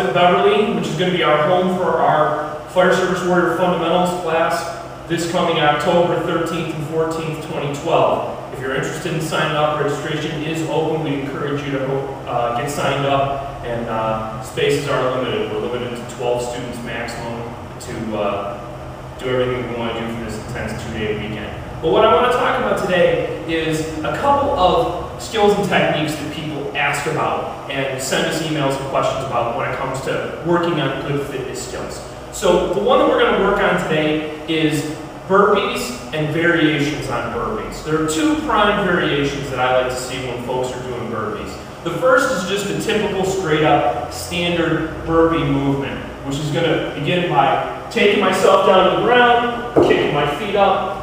at Beverly, which is going to be our home for our Fire Service Warrior Fundamentals class this coming October 13th and 14th, 2012. If you're interested in signing up, registration is open. We encourage you to uh, get signed up, and uh, spaces are limited. We're limited to 12 students maximum to uh, do everything we want to do for this intense two-day weekend. But what I want to talk about today is a couple of skills and techniques that people ask about and send us emails and questions about when it comes to working on good fitness skills. So the one that we're going to work on today is burpees and variations on burpees. There are two prime variations that I like to see when folks are doing burpees. The first is just a typical straight up standard burpee movement, which is going to begin by taking myself down to the ground, kicking my feet up,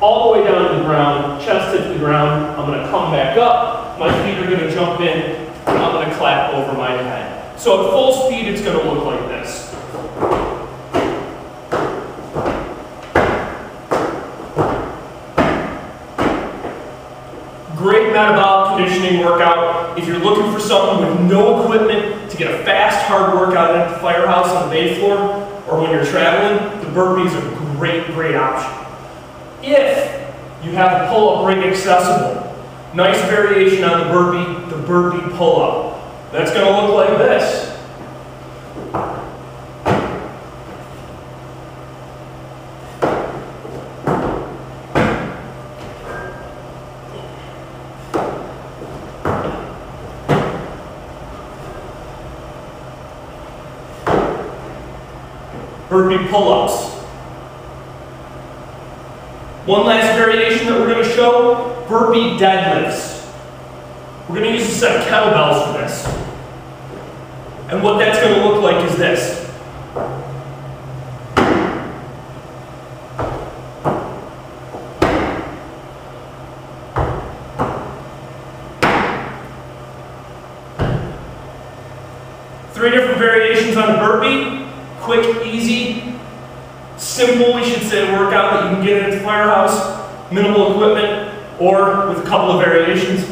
all the way down to the ground, chest hits the ground. I'm going to come back up. My feet are going to jump in. And I'm going to clap over my head. So at full speed, it's going to look like this. Great metabolic conditioning workout. If you're looking for something with no equipment to get a fast, hard workout at the firehouse on the bay floor, or when you're traveling, the burpees are a great, great option. If you have a pull-up ring accessible, nice variation on the burpee, the burpee pull-up. That's going to look like this. Burpee pull-ups. One last variation that we're going to show, burpee deadlifts. We're going to use a set of kettlebells for this. And what that's going to look like is this. Three different variations on a burpee. Quick, easy, simple, we should say, workout that you can get at the firehouse, minimal equipment, or with a couple of variations,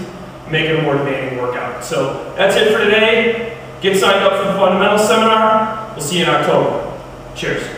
make it a more demanding workout. So that's it for today. Get signed up for the fundamental seminar. We'll see you in October. Cheers.